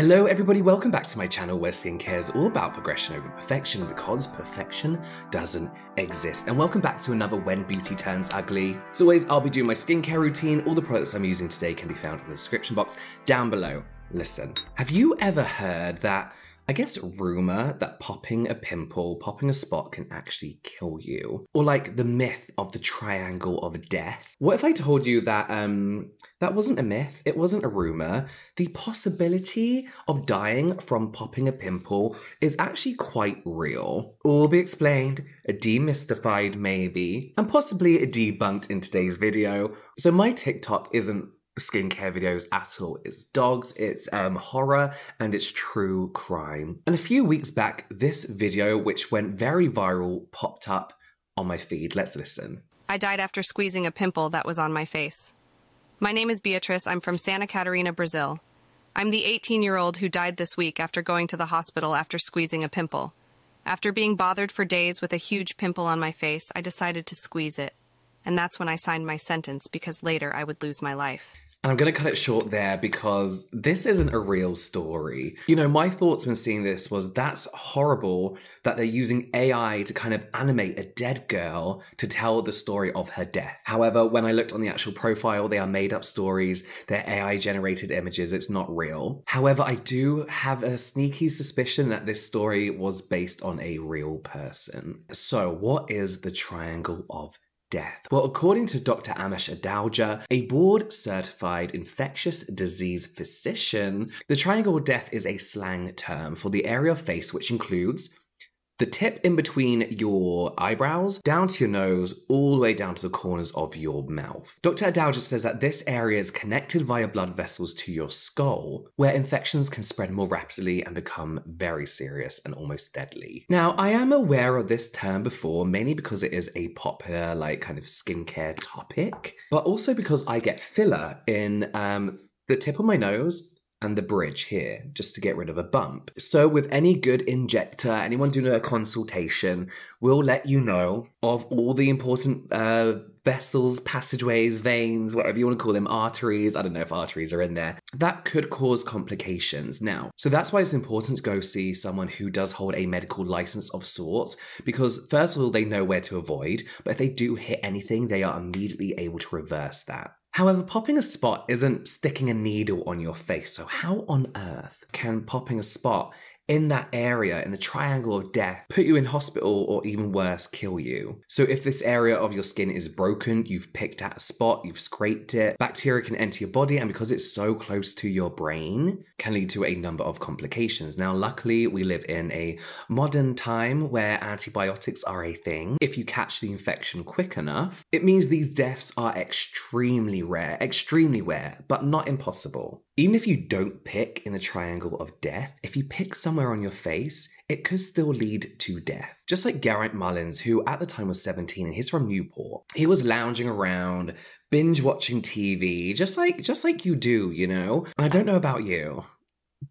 Hello everybody, welcome back to my channel where skincare is all about progression over perfection because perfection doesn't exist. And welcome back to another When Beauty Turns Ugly. As always, I'll be doing my skincare routine. All the products I'm using today can be found in the description box down below. Listen, have you ever heard that I guess, rumor that popping a pimple, popping a spot can actually kill you. Or like the myth of the triangle of death. What if I told you that um that wasn't a myth, it wasn't a rumor. The possibility of dying from popping a pimple is actually quite real. All be explained, demystified maybe, and possibly debunked in today's video. So my TikTok isn't skincare videos at all. It's dogs, it's um, horror, and it's true crime. And a few weeks back, this video, which went very viral, popped up on my feed. Let's listen. I died after squeezing a pimple that was on my face. My name is Beatrice. I'm from Santa Catarina, Brazil. I'm the 18 year old who died this week after going to the hospital after squeezing a pimple. After being bothered for days with a huge pimple on my face, I decided to squeeze it. And that's when I signed my sentence because later I would lose my life. And I'm going to cut it short there because this isn't a real story. You know, my thoughts when seeing this was that's horrible that they're using AI to kind of animate a dead girl to tell the story of her death. However, when I looked on the actual profile, they are made up stories, they're AI generated images, it's not real. However, I do have a sneaky suspicion that this story was based on a real person. So, what is the Triangle of death? Well, according to Dr. Amish Adalja, a board certified infectious disease physician, the triangle of death is a slang term for the area of face which includes the tip in between your eyebrows, down to your nose, all the way down to the corners of your mouth. Dr. Adalja says that this area is connected via blood vessels to your skull, where infections can spread more rapidly and become very serious and almost deadly. Now, I am aware of this term before, mainly because it is a popular, like, kind of skincare topic, but also because I get filler in um, the tip of my nose and the bridge here just to get rid of a bump. So with any good injector, anyone doing a consultation will let you know of all the important uh, vessels, passageways, veins, whatever you want to call them, arteries. I don't know if arteries are in there. That could cause complications now. So that's why it's important to go see someone who does hold a medical license of sorts, because first of all, they know where to avoid, but if they do hit anything, they are immediately able to reverse that. However, popping a spot isn't sticking a needle on your face, so how on earth can popping a spot in that area, in the triangle of death, put you in hospital or even worse, kill you. So, if this area of your skin is broken, you've picked at a spot, you've scraped it, bacteria can enter your body, and because it's so close to your brain, can lead to a number of complications. Now, luckily, we live in a modern time where antibiotics are a thing. If you catch the infection quick enough, it means these deaths are extremely rare, extremely rare, but not impossible. Even if you don't pick in the triangle of death, if you pick somewhere on your face, it could still lead to death. Just like Geraint Mullins, who at the time was 17 and he's from Newport. He was lounging around, binge watching TV, just like just like you do, you know? And I don't know about you.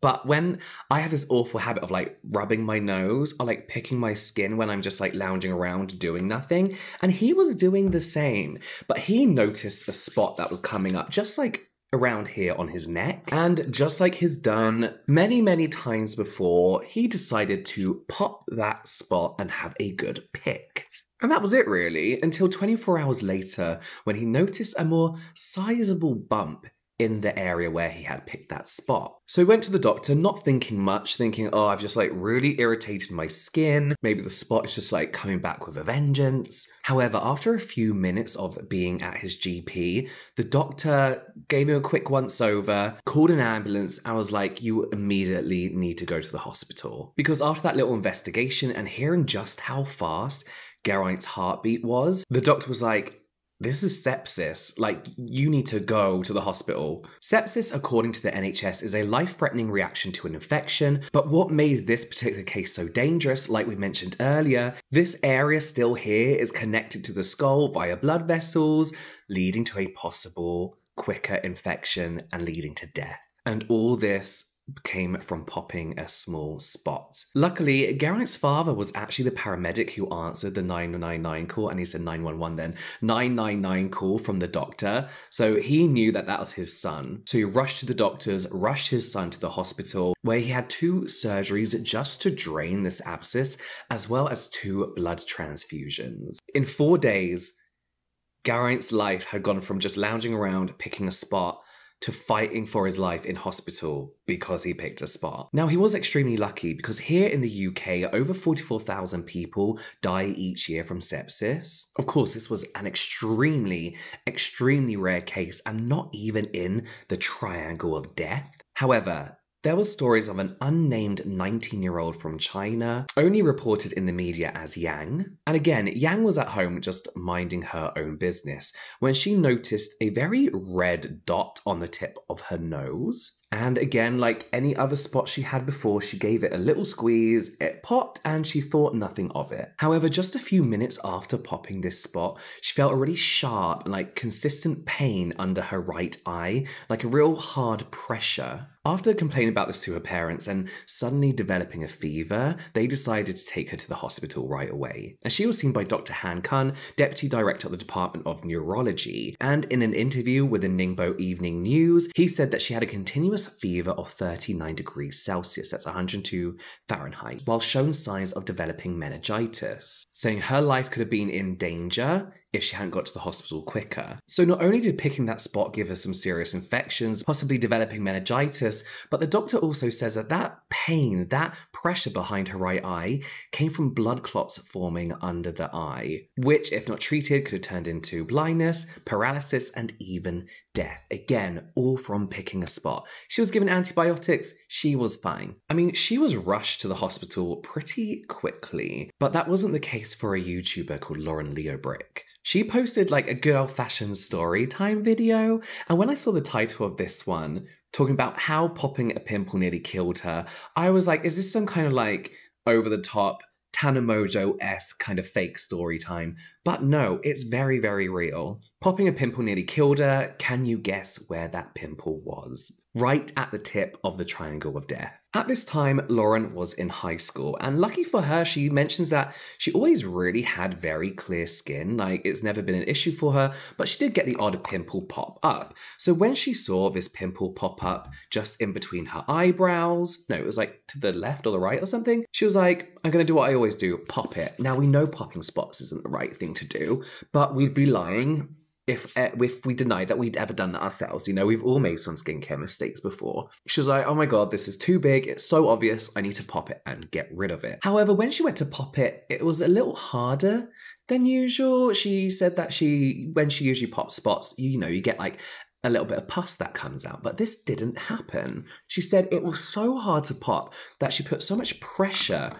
But when I have this awful habit of like rubbing my nose or like picking my skin when I'm just like lounging around doing nothing, and he was doing the same, but he noticed a spot that was coming up just like around here on his neck. And just like he's done many, many times before, he decided to pop that spot and have a good pick. And that was it really, until 24 hours later when he noticed a more sizable bump in the area where he had picked that spot. So he went to the doctor, not thinking much, thinking, oh, I've just like really irritated my skin. Maybe the spot is just like coming back with a vengeance. However, after a few minutes of being at his GP, the doctor gave him a quick once over, called an ambulance, and was like, you immediately need to go to the hospital. Because after that little investigation and hearing just how fast Geraint's heartbeat was, the doctor was like, this is sepsis. Like, you need to go to the hospital. Sepsis, according to the NHS, is a life threatening reaction to an infection. But what made this particular case so dangerous, like we mentioned earlier, this area still here is connected to the skull via blood vessels, leading to a possible quicker infection and leading to death. And all this came from popping a small spot. Luckily, Geraint's father was actually the paramedic who answered the 999 call, and he said 911 then, 999 call from the doctor. So he knew that that was his son. So he rushed to the doctors, rushed his son to the hospital, where he had two surgeries just to drain this abscess, as well as two blood transfusions. In four days, Geraint's life had gone from just lounging around, picking a spot, to fighting for his life in hospital because he picked a spot. Now, he was extremely lucky because here in the UK, over 44,000 people die each year from sepsis. Of course, this was an extremely, extremely rare case and not even in the triangle of death. However, there were stories of an unnamed 19 year old from China, only reported in the media as Yang. And again, Yang was at home just minding her own business when she noticed a very red dot on the tip of her nose. And again, like any other spot she had before, she gave it a little squeeze, it popped, and she thought nothing of it. However, just a few minutes after popping this spot, she felt a really sharp, like consistent pain under her right eye, like a real hard pressure. After complaining about this to her parents and suddenly developing a fever, they decided to take her to the hospital right away. And she was seen by Dr. Han Kun, Deputy Director of the Department of Neurology. And in an interview with the Ningbo Evening News, he said that she had a continuous fever of 39 degrees Celsius, that's 102 Fahrenheit, while showing signs of developing meningitis, saying her life could have been in danger if she hadn't got to the hospital quicker. So not only did picking that spot give her some serious infections, possibly developing meningitis, but the doctor also says that that pain, that pressure behind her right eye came from blood clots forming under the eye, which if not treated could have turned into blindness, paralysis, and even death. Again, all from picking a spot. She was given antibiotics, she was fine. I mean, she was rushed to the hospital pretty quickly, but that wasn't the case for a YouTuber called Lauren Leo Brick. She posted like a good old fashioned story time video, and when I saw the title of this one, talking about how popping a pimple nearly killed her, I was like, is this some kind of like over the top Tana Mongeau esque kind of fake story time? But no, it's very, very real. Popping a pimple nearly killed her. Can you guess where that pimple was? Right at the tip of the triangle of death. At this time, Lauren was in high school, and lucky for her, she mentions that she always really had very clear skin, like it's never been an issue for her, but she did get the odd pimple pop up. So when she saw this pimple pop up just in between her eyebrows, no, it was like to the left or the right or something, she was like, I'm gonna do what I always do, pop it. Now we know popping spots isn't the right thing to do, but we'd be lying if uh, if we denied that we'd ever done that ourselves. You know, we've all made some skincare mistakes before. She was like, "Oh my god, this is too big. It's so obvious. I need to pop it and get rid of it." However, when she went to pop it, it was a little harder than usual. She said that she when she usually pops spots, you know, you get like a little bit of pus that comes out, but this didn't happen. She said it was so hard to pop that she put so much pressure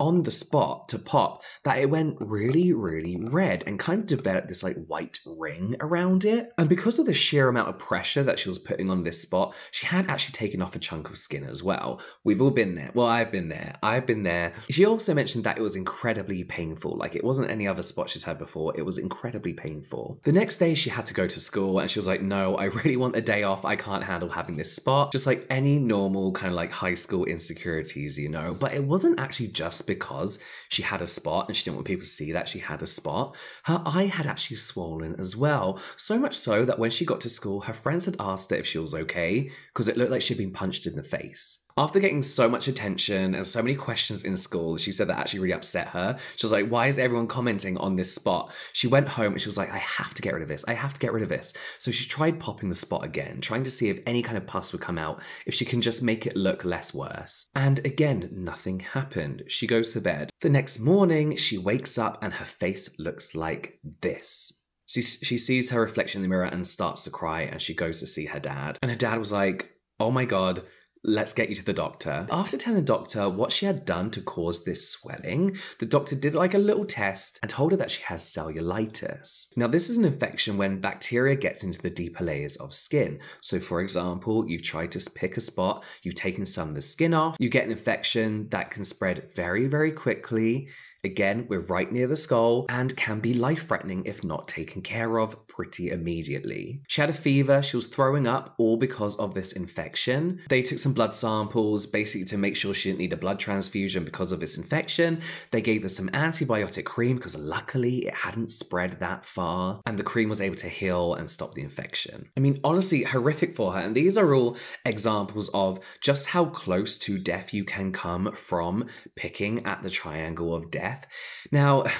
on the spot to pop that it went really, really red and kind of developed this like white ring around it. And because of the sheer amount of pressure that she was putting on this spot, she had actually taken off a chunk of skin as well. We've all been there. Well, I've been there. I've been there. She also mentioned that it was incredibly painful. Like it wasn't any other spot she's had before. It was incredibly painful. The next day she had to go to school and she was like, no, I really want a day off. I can't handle having this spot. Just like any normal kind of like high school insecurities, you know. But it wasn't actually just because she had a spot and she didn't want people to see that she had a spot. Her eye had actually swollen as well. So much so that when she got to school, her friends had asked her if she was okay because it looked like she'd been punched in the face. After getting so much attention and so many questions in school, she said that actually really upset her. She was like, Why is everyone commenting on this spot? She went home and she was like, I have to get rid of this. I have to get rid of this. So she tried popping the spot again, trying to see if any kind of pus would come out, if she can just make it look less worse. And again, nothing happened. She goes to bed. The next morning, she wakes up and her face looks like this. She, she sees her reflection in the mirror and starts to cry, and she goes to see her dad. And her dad was like, Oh my god, let's get you to the doctor. After telling the doctor what she had done to cause this swelling, the doctor did like a little test and told her that she has cellulitis. Now, this is an infection when bacteria gets into the deeper layers of skin. So, for example, you've tried to pick a spot, you've taken some of the skin off, you get an infection that can spread very, very quickly Again, we're right near the skull and can be life threatening if not taken care of pretty immediately. She had a fever, she was throwing up, all because of this infection. They took some blood samples basically to make sure she didn't need a blood transfusion because of this infection. They gave her some antibiotic cream because luckily it hadn't spread that far, and the cream was able to heal and stop the infection. I mean, honestly, horrific for her. And these are all examples of just how close to death you can come from picking at the triangle of death. Now,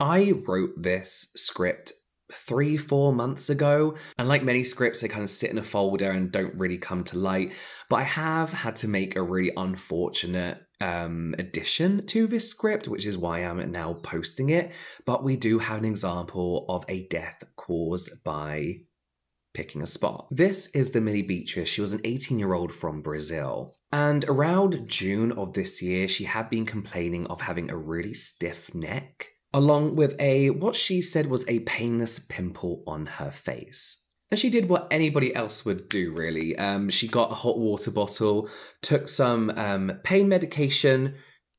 I wrote this script three, four months ago. And like many scripts, they kind of sit in a folder and don't really come to light. But I have had to make a really unfortunate um, addition to this script, which is why I'm now posting it. But we do have an example of a death caused by picking a spot. This is DeMillie Beatrice. She was an 18 year old from Brazil. And around June of this year, she had been complaining of having a really stiff neck along with a what she said was a painless pimple on her face. And she did what anybody else would do, really. Um, she got a hot water bottle, took some um, pain medication,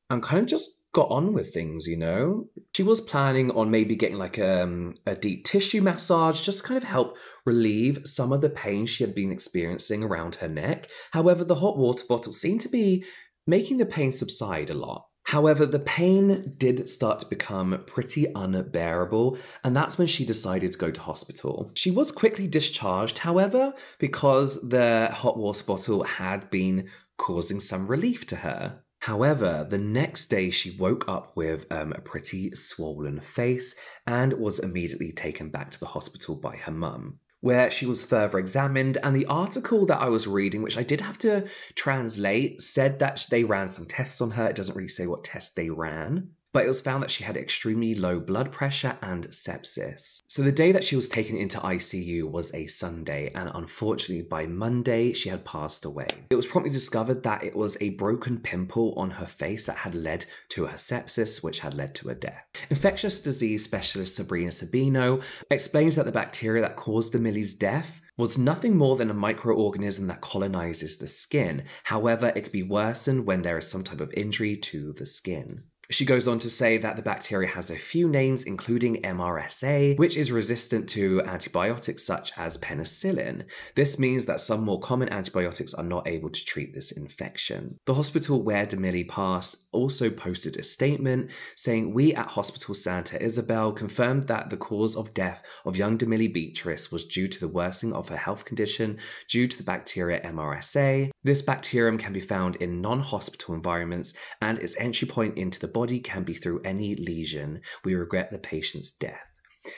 and kind of just got on with things, you know? She was planning on maybe getting like um, a deep tissue massage, just kind of help relieve some of the pain she had been experiencing around her neck. However, the hot water bottle seemed to be making the pain subside a lot. However, the pain did start to become pretty unbearable, and that's when she decided to go to hospital. She was quickly discharged, however, because the hot water bottle had been causing some relief to her. However, the next day she woke up with um, a pretty swollen face and was immediately taken back to the hospital by her mum where she was further examined. And the article that I was reading, which I did have to translate, said that they ran some tests on her. It doesn't really say what tests they ran but it was found that she had extremely low blood pressure and sepsis. So the day that she was taken into ICU was a Sunday, and unfortunately, by Monday, she had passed away. It was promptly discovered that it was a broken pimple on her face that had led to her sepsis, which had led to her death. Infectious disease specialist Sabrina Sabino explains that the bacteria that caused DeMillie's death was nothing more than a microorganism that colonizes the skin. However, it could be worsened when there is some type of injury to the skin. She goes on to say that the bacteria has a few names, including MRSA, which is resistant to antibiotics such as penicillin. This means that some more common antibiotics are not able to treat this infection. The hospital where DeMillie passed also posted a statement saying, We at Hospital Santa Isabel confirmed that the cause of death of young DeMillie Beatrice was due to the worsening of her health condition due to the bacteria MRSA. This bacterium can be found in non hospital environments and its entry point into the body can be through any lesion. We regret the patient's death.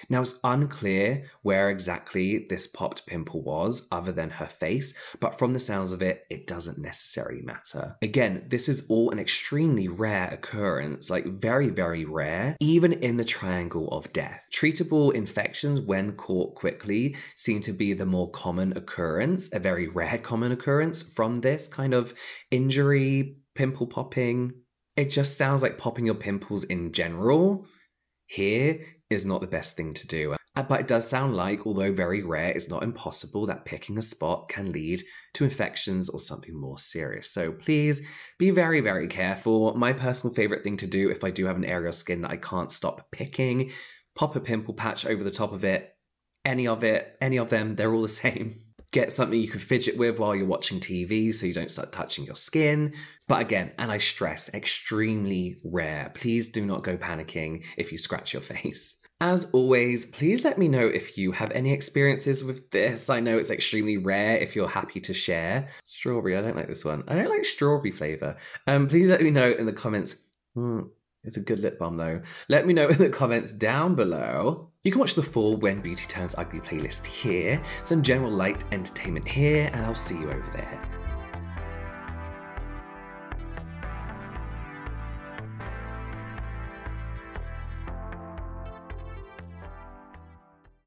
Now, it's unclear where exactly this popped pimple was, other than her face, but from the sounds of it, it doesn't necessarily matter. Again, this is all an extremely rare occurrence, like very, very rare, even in the triangle of death. Treatable infections, when caught quickly, seem to be the more common occurrence, a very rare common occurrence from this kind of injury, pimple popping, it just sounds like popping your pimples in general here is not the best thing to do. Uh, but it does sound like, although very rare, it's not impossible that picking a spot can lead to infections or something more serious. So please be very, very careful. My personal favorite thing to do if I do have an area of skin that I can't stop picking, pop a pimple patch over the top of it. Any of it, any of them, they're all the same. Get something you can fidget with while you're watching TV so you don't start touching your skin. But again, and I stress, extremely rare. Please do not go panicking if you scratch your face. As always, please let me know if you have any experiences with this. I know it's extremely rare if you're happy to share. Strawberry, I don't like this one. I don't like strawberry flavour. Um, please let me know in the comments. Mm, it's a good lip balm though. Let me know in the comments down below. You can watch the full When Beauty Turns Ugly playlist here, some general light entertainment here, and I'll see you over there.